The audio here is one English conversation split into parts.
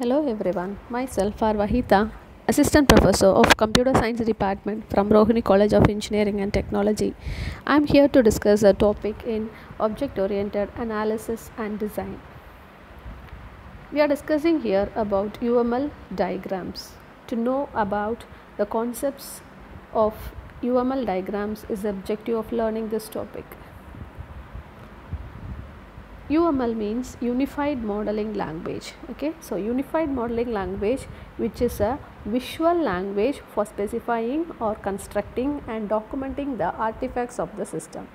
Hello everyone, myself are Vahita, Assistant Professor of Computer Science Department from Rohini College of Engineering and Technology. I am here to discuss a topic in object oriented analysis and design. We are discussing here about UML diagrams. To know about the concepts of UML diagrams is the objective of learning this topic. UML means Unified Modeling Language. Okay, so Unified Modeling Language, which is a visual language for specifying or constructing and documenting the artifacts of the system.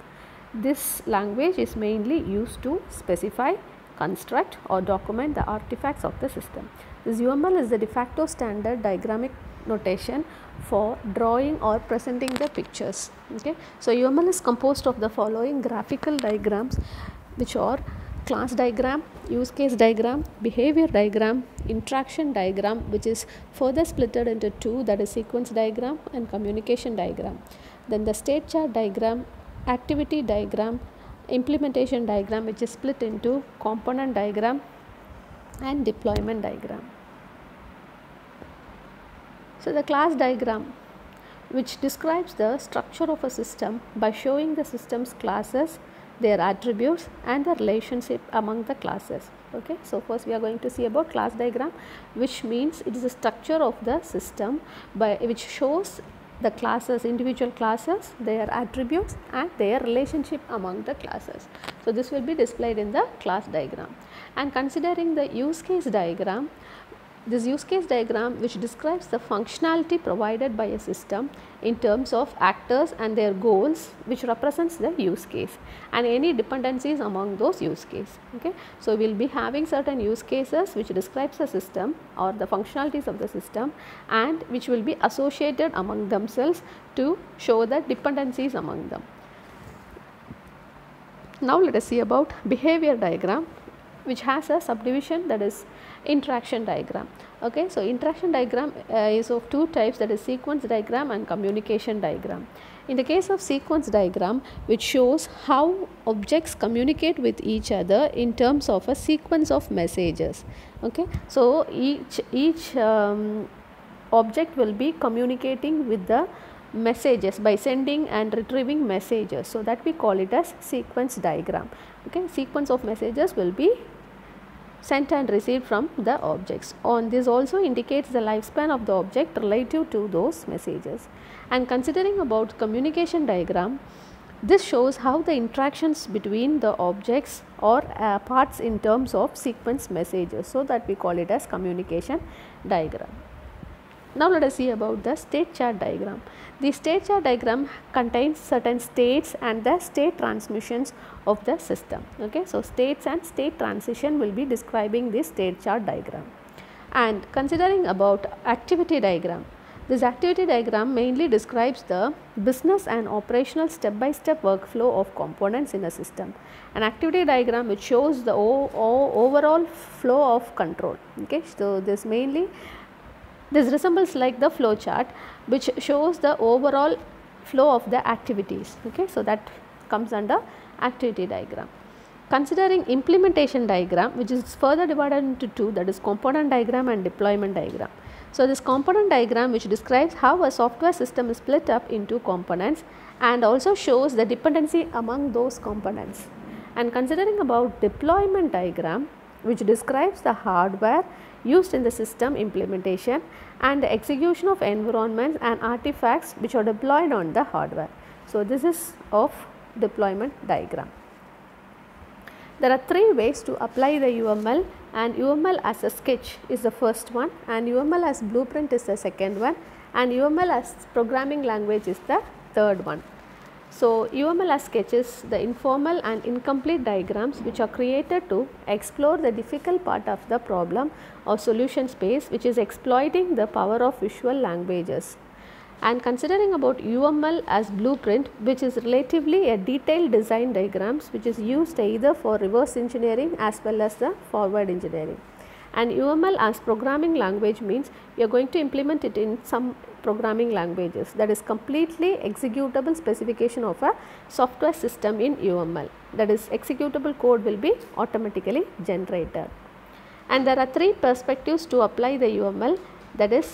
This language is mainly used to specify, construct, or document the artifacts of the system. This UML is the de facto standard diagrammic notation for drawing or presenting the pictures. Okay, so UML is composed of the following graphical diagrams, which are class diagram, use case diagram, behavior diagram, interaction diagram which is further splitted into two that is sequence diagram and communication diagram. Then the state chart diagram, activity diagram, implementation diagram which is split into component diagram and deployment diagram. So the class diagram which describes the structure of a system by showing the system's classes their attributes and the relationship among the classes. Okay so first we are going to see about class diagram which means it is a structure of the system by which shows the classes individual classes their attributes and their relationship among the classes. So this will be displayed in the class diagram. And considering the use case diagram this use case diagram which describes the functionality provided by a system in terms of actors and their goals which represents the use case and any dependencies among those use case okay? So we will be having certain use cases which describes the system or the functionalities of the system and which will be associated among themselves to show the dependencies among them. Now let us see about behavior diagram which has a subdivision that is interaction diagram. Okay so interaction diagram uh, is of two types that is sequence diagram and communication diagram. In the case of sequence diagram which shows how objects communicate with each other in terms of a sequence of messages. Okay so each each um, object will be communicating with the messages by sending and retrieving messages. So that we call it as sequence diagram. Okay sequence of messages will be sent and received from the objects. On this also indicates the lifespan of the object relative to those messages. And considering about communication diagram, this shows how the interactions between the objects or uh, parts in terms of sequence messages. So that we call it as communication diagram. Now let us see about the state chart diagram. The state chart diagram contains certain states and the state transmissions of the system. Okay, so states and state transition will be describing this state chart diagram. And considering about activity diagram, this activity diagram mainly describes the business and operational step-by-step -step workflow of components in a system. An activity diagram which shows the overall flow of control. Okay, so this mainly this resembles like the flow chart which shows the overall flow of the activities. Okay, so that comes under activity diagram. Considering implementation diagram which is further divided into two that is component diagram and deployment diagram. So, this component diagram which describes how a software system is split up into components and also shows the dependency among those components. And considering about deployment diagram which describes the hardware used in the system implementation and the execution of environments and artifacts which are deployed on the hardware. So, this is of deployment diagram. There are three ways to apply the UML and UML as a sketch is the first one and UML as blueprint is the second one and UML as programming language is the third one. So, UML sketches the informal and incomplete diagrams which are created to explore the difficult part of the problem or solution space which is exploiting the power of visual languages. And considering about UML as blueprint which is relatively a detailed design diagrams which is used either for reverse engineering as well as the forward engineering. And UML as programming language means you are going to implement it in some programming languages that is completely executable specification of a software system in UML that is executable code will be automatically generated. and there are three perspectives to apply the UML that is